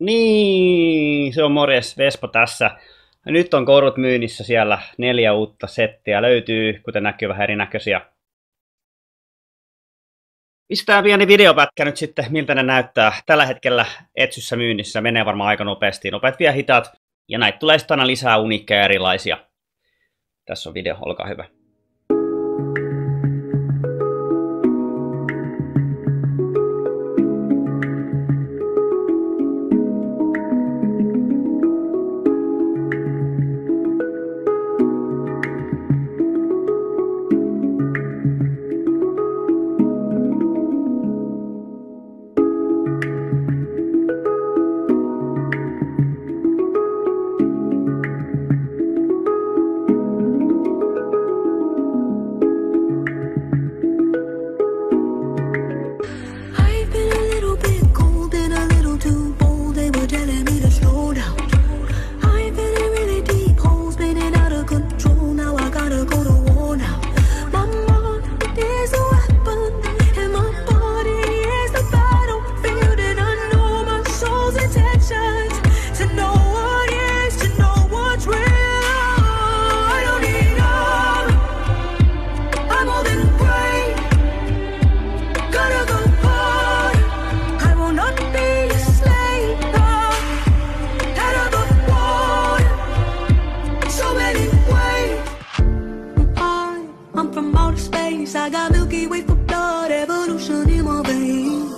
Niin, se on morjes, Vespo tässä. Nyt on korut myynnissä siellä, neljä uutta settiä löytyy, kuten näkyy vähän erinäköisiä. Pistää pieni videopätkä nyt sitten, miltä ne näyttää. Tällä hetkellä Etsyssä myynnissä menee varmaan aika nopeasti, nopeat vielä hitaat. Ja näitä tulee sitten aina lisää uniikkeja erilaisia. Tässä on video, olkaa hyvä. outer space. I got Milky Way for blood, evolution in my veins.